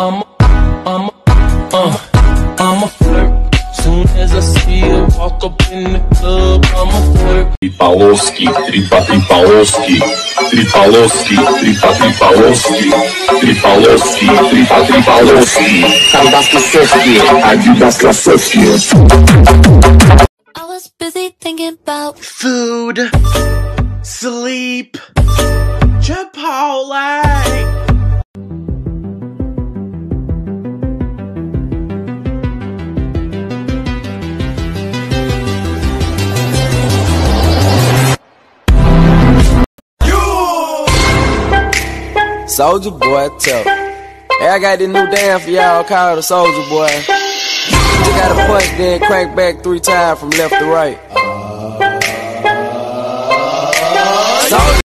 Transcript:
Uh, I'm a flirt. Soon as I see her walk up in the club, I'm a flirt. Tripaloski, tripa tripaloski, tripaloski, tripa tripaloski, tripaloski, tripa tripaloski. Adidas klasowskie, Adidas klasowskie. I was busy thinking about Food, sleep, Chipotle. Soldier Boy Tough. Hey, I got this new damn for y'all called the Soldier Boy. You gotta punch, then crank back three times from left to right. Soldier